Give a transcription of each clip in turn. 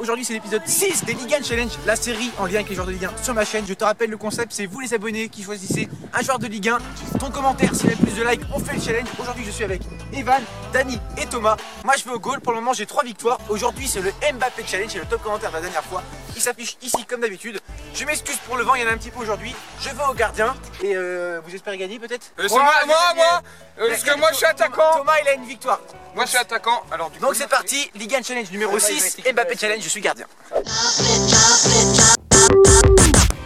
Aujourd'hui c'est l'épisode 6 des Ligue 1 Challenge, la série en lien avec les joueurs de Ligue 1 sur ma chaîne. Je te rappelle le concept, c'est vous les abonnés qui choisissez un joueur de Ligue 1. Ton commentaire, s'il y a plus de likes, on fait le challenge. Aujourd'hui je suis avec Evan, Dani et Thomas. Moi je vais au goal, pour le moment j'ai 3 victoires. Aujourd'hui c'est le Mbappé Challenge, c'est le top commentaire de la dernière fois. Il s'affiche ici comme d'habitude. Je m'excuse pour le vent, il y en a un petit peu aujourd'hui. Je vais au gardien et euh, vous espérez gagner peut-être? Euh, moi, moi, moi Euh, Parce que moi je suis attaquant Thomas il a une victoire. Moi je suis attaquant, alors du coup... Donc c'est parti, Ligue 1 Challenge numéro 6, Mbappé Challenge, je suis gardien.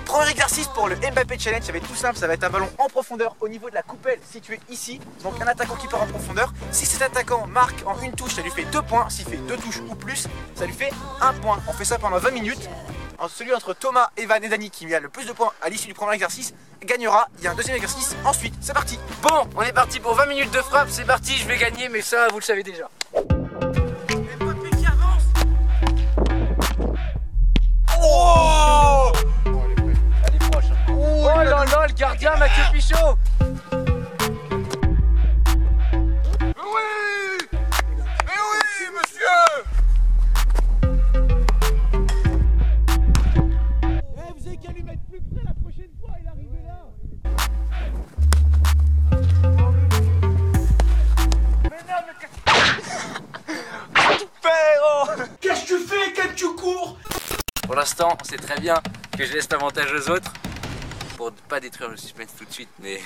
Premier exercice pour le Mbappé Challenge, ça va être tout simple, ça va être un ballon en profondeur au niveau de la coupelle située ici. Donc un attaquant qui part en profondeur. Si cet attaquant marque en une touche, ça lui fait 2 points. S'il fait 2 touches ou plus, ça lui fait 1 point. On fait ça pendant 20 minutes. Celui entre Thomas, Evan et Dani qui a le plus de points à l'issue du premier exercice gagnera. Il y a un deuxième exercice ensuite. C'est parti. Bon, on est parti pour 20 minutes de frappe, c'est parti, je vais gagner, mais ça, vous le savez déjà. Mbappé qui avance. Oh Elle est proche. Oh là là, le gardien, Mathieu Pichot la prochaine fois, il est arrivé là. Qu'est-ce que tu fais quand tu cours? Pour l'instant, c'est très bien que je laisse l'avantage aux autres pour ne pas détruire le suspense tout de suite, mais.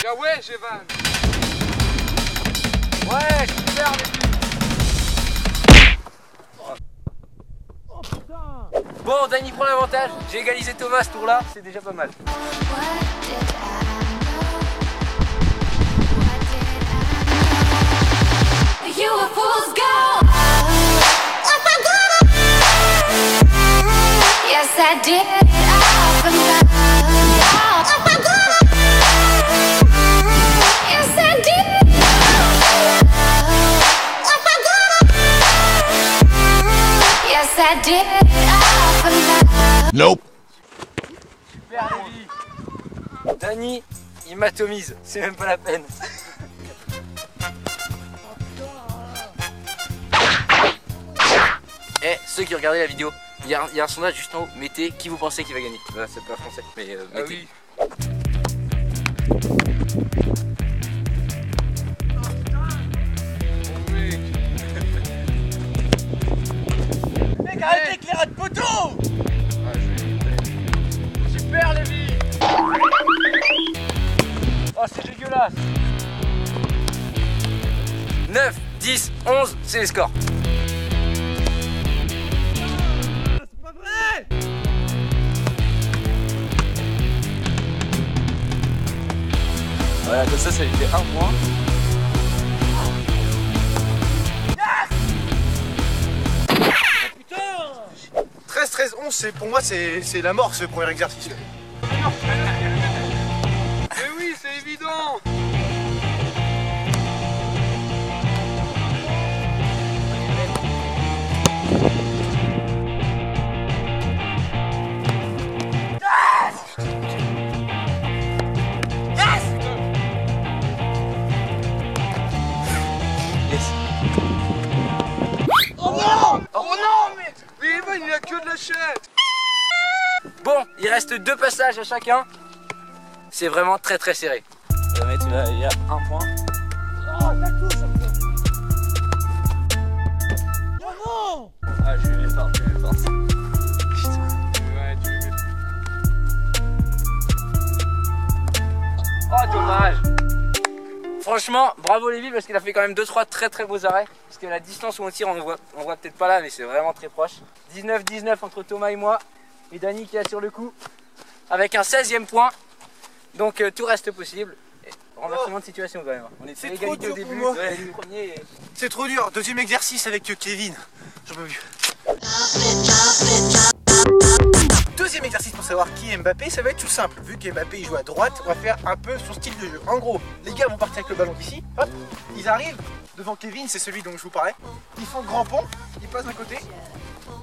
Bien ouais, Jévan Ouais, super Bon, Dany prend l'avantage, j'ai égalisé Thomas ce tour-là, c'est déjà pas mal. Yes, I did Love. Super Lévi Dany, il m'atomise, c'est même pas la peine. Eh, ceux qui regardaient la vidéo, il y, a un- il y a un sondage juste en haut, mettez qui vous pensez qui va gagner. Voilà, c'est pas français, mais euh, Ah mettez. Oui. 11, c'est les scores. C'est pas vrai Voilà, comme ça, ça lui fait un point. Putain 13, 13, 11, c'est, pour moi c'est, c'est la mort ce premier exercice. Mais il a que de la chatte Bon, il reste deux passages à chacun. C'est vraiment très très serré. On va mettre là, il y a un point. Oh, ça touche Oh non Ah, je vais les force, je vais les force. Ouais, tu veux. Oh, dommage. Franchement, bravo Lévi parce qu'il a fait quand même 2-3 très très beaux arrêts. Parce que la distance où on tire, on ne voit, on voit peut-être pas là, mais c'est vraiment très proche. 19-19 entre Thomas et moi. Et Dany qui est sur le coup. Avec un 16ème point. Donc euh, tout reste possible. Et renversement de situation quand même. On était C'est trop égalité dur au début. Ouais, C'est trop dur, deuxième exercice avec Kevin. J'en peux plus. Qui est Mbappé, ça va être tout simple. Vu qu'Mbappé il joue à droite, on va faire un peu son style de jeu. En gros, les gars vont partir avec le ballon d'ici, hop, ils arrivent devant Kevin, c'est celui dont je vous parlais. Ils font grand pont, ils passent d'un côté.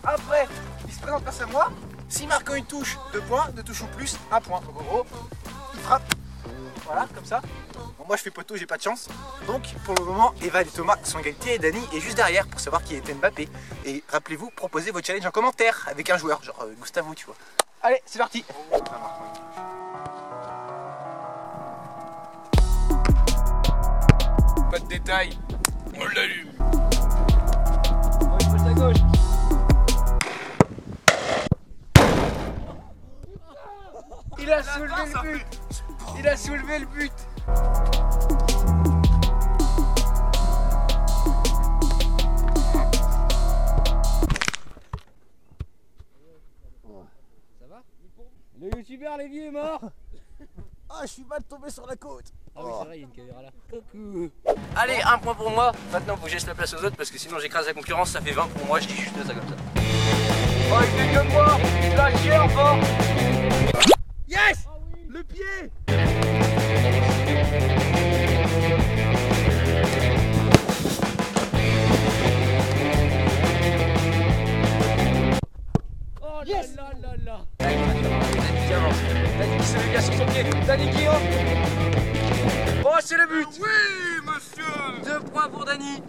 Après, ils se présentent face à moi, S'il marque une touche, 2 points, deux touches ou plus, 1 point. Donc en gros, il frappe. Voilà, comme ça. Bon, moi je fais poteau, j'ai pas de chance. Donc pour le moment, Evan et Thomas sont égalité et Dani est juste derrière pour savoir qui était Mbappé. Et rappelez-vous, proposez vos challenges en commentaire avec un joueur, genre euh, Gustavo, tu vois. Allez, c'est parti. Pas de détails. On l'allume. à gauche. Il a soulevé le but. Il a soulevé le but. Youtubeur Lévi est mort Ah, je suis mal tombé sur la côte. Ah oui c'est vrai il y a une caméra là. Coucou Allez, un point pour moi. Maintenant, faut que je laisse la place aux autres parce que sinon j'écrase la concurrence. Ça fait 20 pour moi. Je dis juste ça comme ça. Oh, il fait comme moi. Chier encore. Yes Le pied sur son pied. Dani entre. Oh, c'est le but. Oui, monsieur. Deux points pour Dani.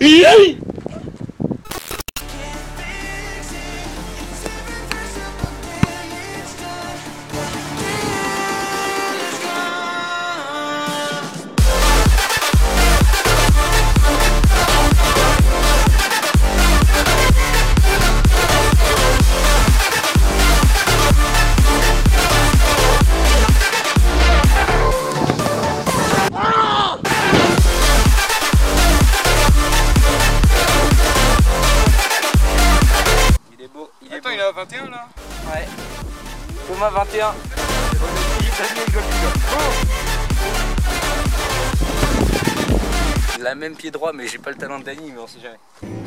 Il Thomas 21. La même pied droit, mais j'ai pas le talent de Dani, mais on sait jamais.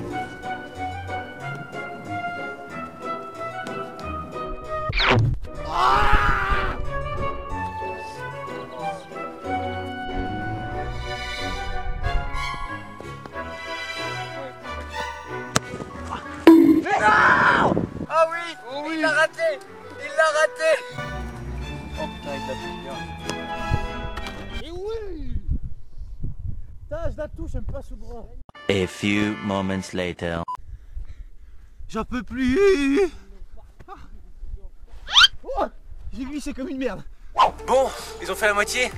La touche, j'aime pas ce bras A few moments later. J'en peux plus Oh, J'ai glissé comme une merde. Bon, ils ont fait la moitié.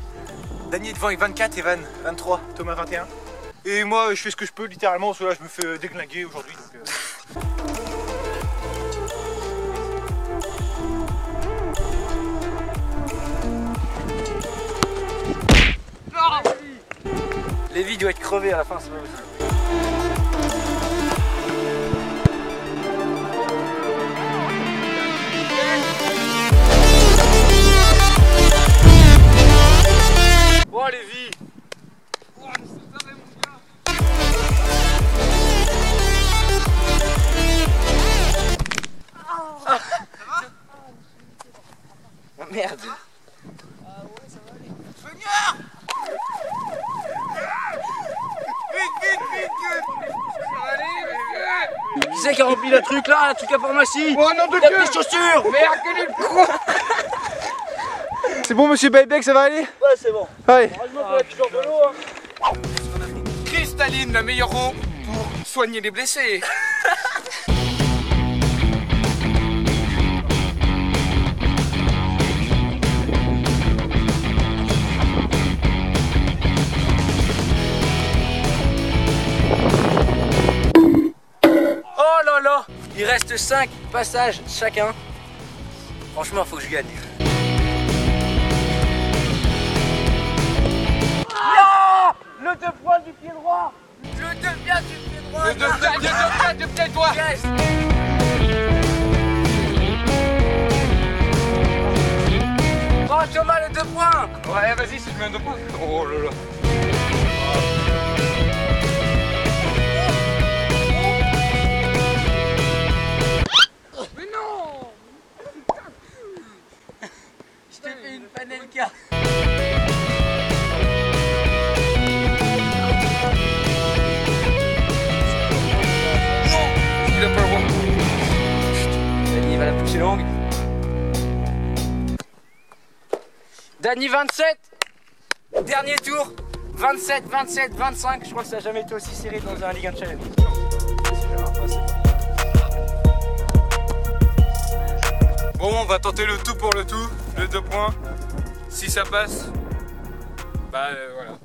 Dany est devant avec 24, Evan 23, Thomas 21. Et moi, je fais ce que je peux, littéralement, parce que là, je me fais déglinguer aujourd'hui. donc, euh. Lévi doit être crevé à la fin, c'est pas possible. Qui c'est qui a rempli le truc là, la truc à pharmacie Oh non, de Dieu. petite chaussure Merde, le con C'est bon, monsieur Baybeck, ça va aller Ouais c'est bon Ouais. Heureusement qu'on a toujours de l'eau hein. Cristalline, la meilleure eau pour soigner les blessés. Reste 5 passages chacun. Franchement, faut que je gagne. Non Le 2 points du pied droit Le 2 bien du pied droit De deux deux pieds, de pieds, toi. Yes Oh Thomas, le 2 points Ouais, vas-y, si je mets un deux points. Oh là là. une panelka. Il a pas le Dany va la pousser longue. Dany 27 Dernier tour 27, 27, 25 Je crois que ça n'a jamais été aussi serré dans un Ligue 1 Challenge. Bon, on va tenter le tout pour le tout le deux points. Si ça passe, bah euh, voilà.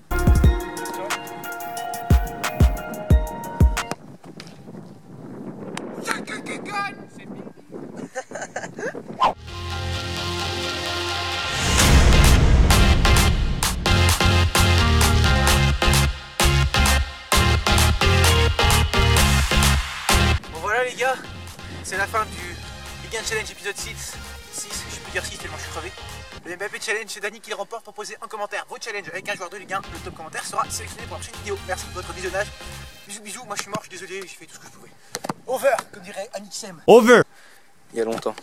Bon voilà les gars, c'est la fin du 1 Challenge épisode 6. 6, je peux dire 6 tellement je suis crevé. Le Mbappé Challenge, c'est Dani qui le remporte. Proposez en commentaire vos challenges avec un joueur de Ligue 1. Le top commentaire sera sélectionné pour la prochaine vidéo. Merci de votre visionnage. Bisous bisous, moi je suis mort, je suis désolé, j'ai fait tout ce que je pouvais. Over, comme dirait Amixem. Over Il y a longtemps.